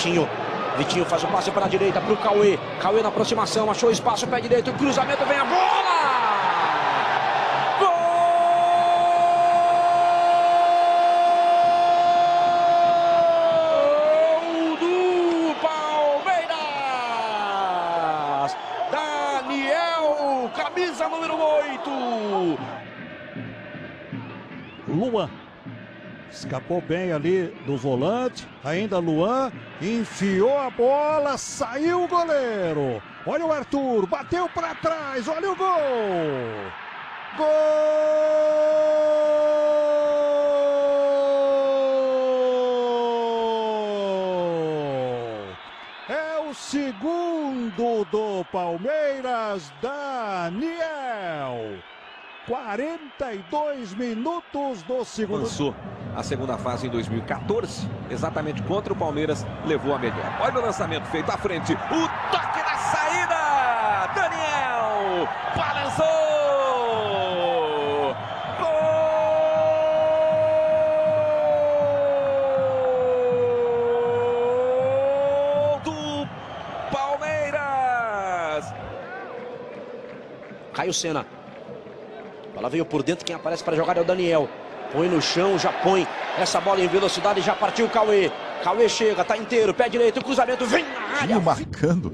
Vitinho. Vitinho faz o passe para a direita para o Cauê. Cauê na aproximação, achou espaço, pé direito, cruzamento, vem a bola! Camisa número 8. Luan. Escapou bem ali do volante. Ainda Luan. Enfiou a bola. Saiu o goleiro. Olha o Arthur. Bateu para trás. Olha o gol. Gol! É o segundo do Palmeiras, Daniel. 42 minutos do segundo. A segunda fase em 2014, exatamente contra o Palmeiras, levou a melhor. Olha o lançamento feito à frente, o toque da saída! Daniel balançou! Caio Sena. Ela veio por dentro, quem aparece para jogar é o Daniel. Põe no chão, já põe essa bola em velocidade, já partiu o Cauê. Cauê chega, tá inteiro, pé direito, cruzamento, vem na área. Marcando.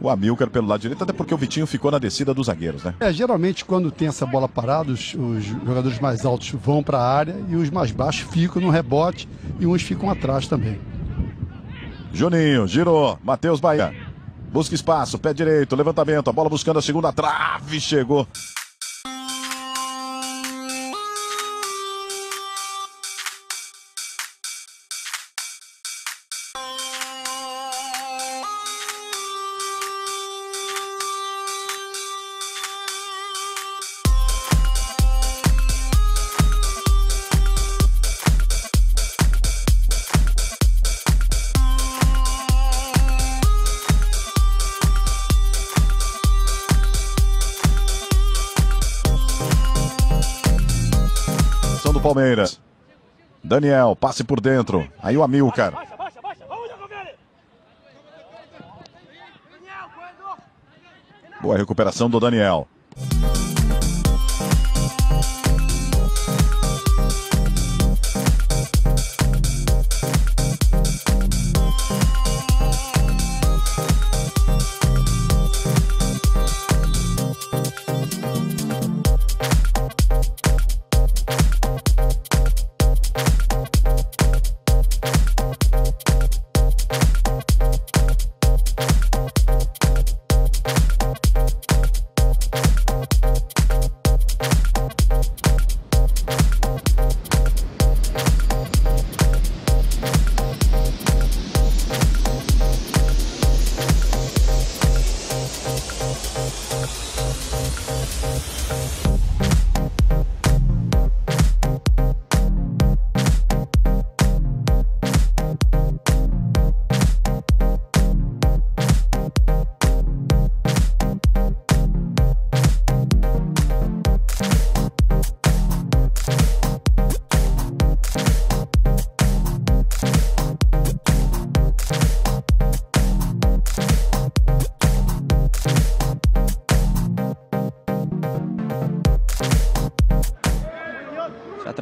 O Amilcar pelo lado direito, até porque o Vitinho ficou na descida dos zagueiros, né? É, geralmente quando tem essa bola parada, os, os jogadores mais altos vão para a área e os mais baixos ficam no rebote e uns ficam atrás também. Juninho, girou, Matheus Bahia. Busca espaço, pé direito, levantamento, a bola buscando a segunda trave, chegou. Palmeiras. Daniel, passe por dentro. Aí o Amilcar. Boa recuperação do Daniel.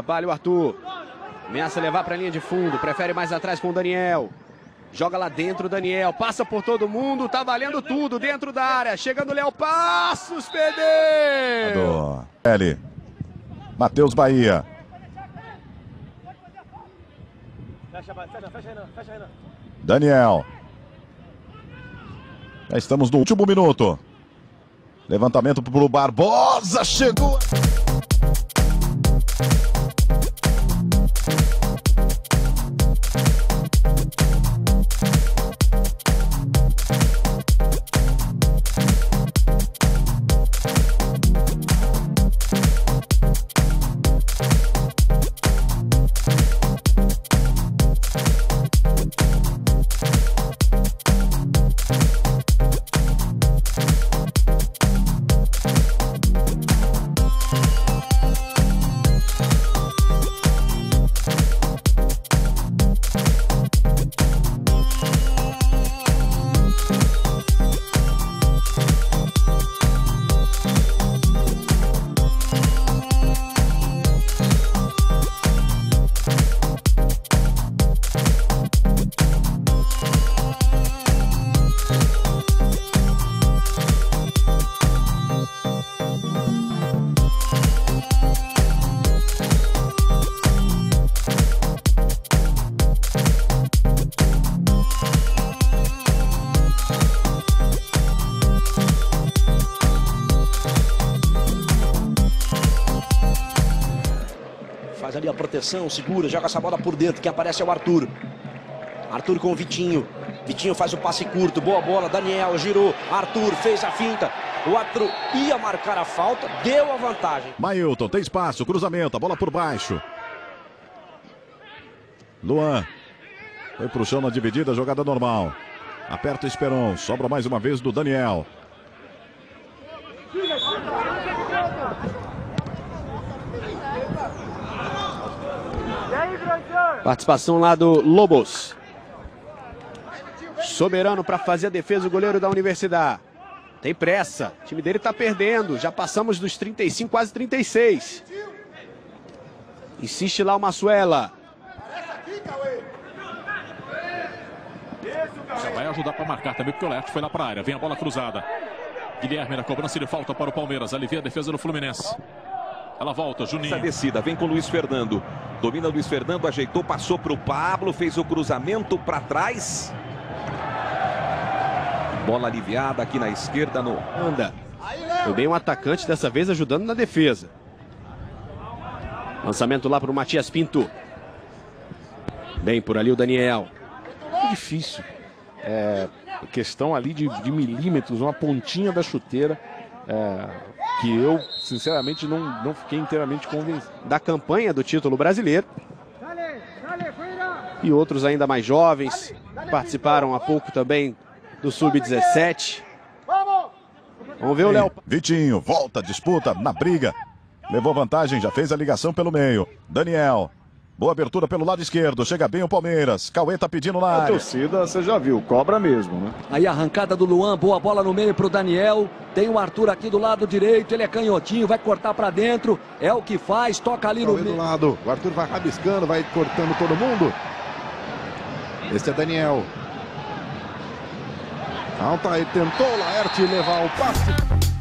Se atrapalha o Arthur. Ameaça levar para a linha de fundo. Prefere mais atrás com o Daniel. Joga lá dentro o Daniel. Passa por todo mundo. Tá valendo tudo dentro da área. Chegando o Léo Passos. Perdeu. L. Matheus Bahia. Daniel. Já estamos no último minuto. Levantamento pro Barbosa. Chegou. A proteção, segura, joga essa bola por dentro. Quem aparece é o Arthur. Arthur com o Vitinho. Vitinho faz o passe curto, boa bola. Daniel girou. Arthur fez a finta. O Arthur ia marcar a falta, deu a vantagem. Mailton tem espaço, cruzamento, a bola por baixo. Luan. Foi pro chão na dividida, jogada normal. Aperta o Esperon, sobra mais uma vez do Daniel. Participação lá do Lobos. Soberano para fazer a defesa, o goleiro da Universidade. Tem pressa. O time dele está perdendo. Já passamos dos 35, quase 36. Insiste lá o Massuela. Já vai ajudar para marcar também, porque o Leste foi lá para a área. Vem a bola cruzada. Guilherme na cobrança de falta para o Palmeiras. Alivia a defesa do Fluminense. Ela volta, Juninho. Essa descida, vem com o Luiz Fernando. Domina o Luiz Fernando, ajeitou, passou para o Pablo, fez o cruzamento para trás. Bola aliviada aqui na esquerda no. Anda. Bem um atacante dessa vez ajudando na defesa. Lançamento lá para o Matias Pinto. Bem por ali o Daniel. Muito difícil. É, questão ali de, de, milímetros, uma pontinha da chuteira. É, que eu, sinceramente, não, não fiquei inteiramente convencido. Da campanha do título brasileiro. E outros ainda mais jovens participaram há pouco também do Sub-17. Vamos ver o Léo. Vitinho, volta, disputa, na briga. Levou vantagem, já fez a ligação pelo meio. Daniel. Boa abertura pelo lado esquerdo. Chega bem o Palmeiras. Cauê tá pedindo na área. A torcida, você já viu, cobra mesmo, né? Aí a arrancada do Luan, boa bola no meio pro Daniel. Tem o Arthur aqui do lado direito, ele é canhotinho, vai cortar para dentro. É o que faz, toca ali Cauê no meio. do lado. O Arthur vai rabiscando, vai cortando todo mundo. Esse é Daniel. Alta e tentou o Laerte levar o passe.